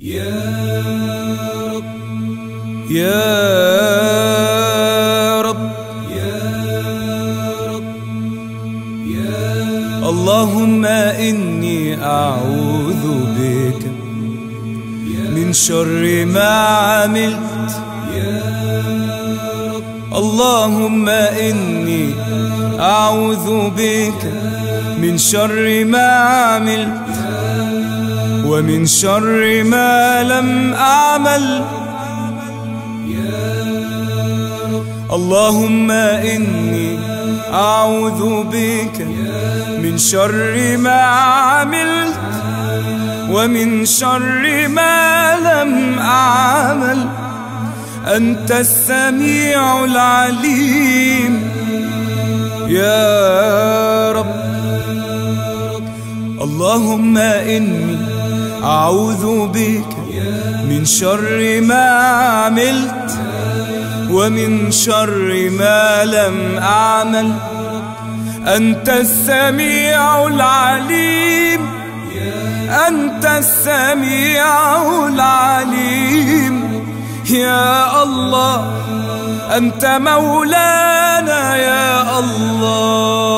يا رب يا رب يا رب يا اللهم إني أعوذ بك من شر ما عملت. يا رب اللهم إني أعوذ بك من شر ما عملت. ومن شر ما لم أعمل. اللهم إني أعوذ بك من شر ما عملت ومن شر ما لم أعمل. أنت السميع العليم. يا رب. اللهم إني أعوذ بك من شر ما عملت ومن شر ما لم أعمل. أنت السميع العليم أنت السميع العليم. يا الله أنت مولانا يا الله.